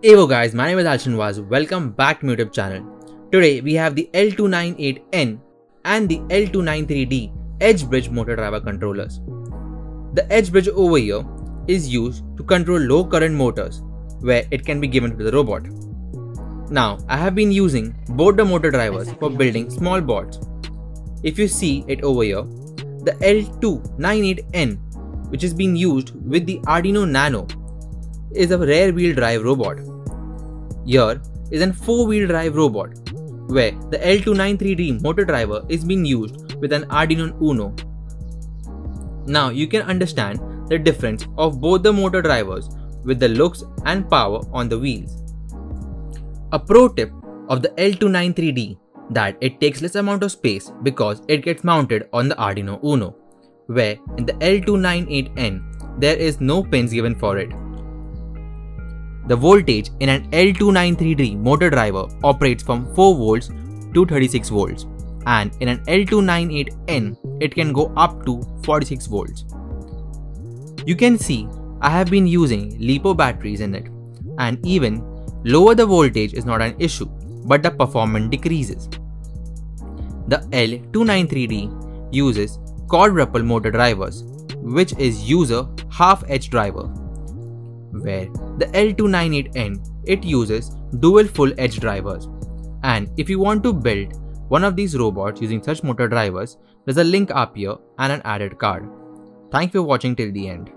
Evo guys, my name is Alsten Vaz. Welcome back to my YouTube channel. Today we have the L298N and the L293D H-Bridge motor driver controllers. The H-Bridge over here is used to control low current motors where it can be given to the robot. Now I have been using both the motor drivers for building small bots. If you see it over here, the L298N which is being used with the Arduino Nano is a rear wheel drive robot. Here is a four wheel drive robot where the L293D motor driver is being used with an Arduino Uno. Now you can understand the difference of both the motor drivers with the looks and power on the wheels. A pro tip of the L293D that it takes less amount of space because it gets mounted on the Arduino Uno, where in the L298N there is no pins given for it the voltage in an L293D motor driver operates from 4 volts to 36 volts and in an L298N it can go up to 46 volts. You can see I have been using LiPo batteries in it and even lower the voltage is not an issue but the performance decreases. The L293D uses quadruple motor drivers which is user half H driver where the L298N it uses dual full H drivers. And if you want to build one of these robots using such motor drivers, there's a link up here and an added card. Thank you for watching till the end.